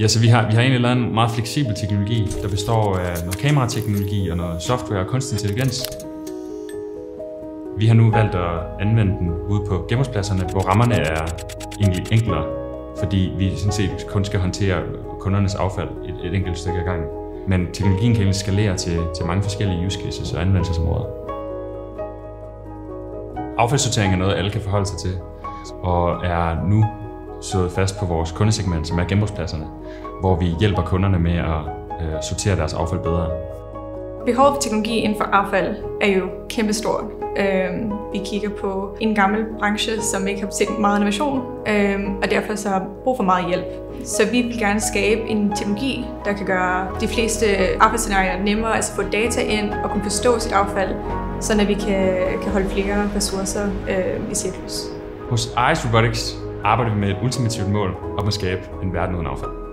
Ja, så vi har, vi har egentlig lavet en meget fleksibel teknologi, der består af noget kamerateknologi og noget software og kunstig intelligens. Vi har nu valgt at anvende den ude på genbrugspladserne, hvor rammerne er egentlig enklere, fordi vi sådan set kun skal håndtere kundernes affald et, et enkelt stykke ad gangen. Men teknologien kan skalere til, til mange forskellige use cases og anvendelsesområder. Affaldssortering er noget, alle kan forholde sig til, og er nu slået fast på vores kundesegment, som er genbrugspladserne, hvor vi hjælper kunderne med at øh, sortere deres affald bedre. Behovet for teknologi inden for affald er jo kæmpestort. Øhm, vi kigger på en gammel branche, som ikke har set meget innovation, øhm, og derfor så har brug for meget hjælp. Så vi vil gerne skabe en teknologi, der kan gøre de fleste affaldsscenarier nemmere, altså få data ind og kunne forstå sit affald, så vi kan, kan holde flere ressourcer øh, i cirkus. Hos Ice Robotics arbejder vi med et ultimativt mål om at skabe en verden uden affald.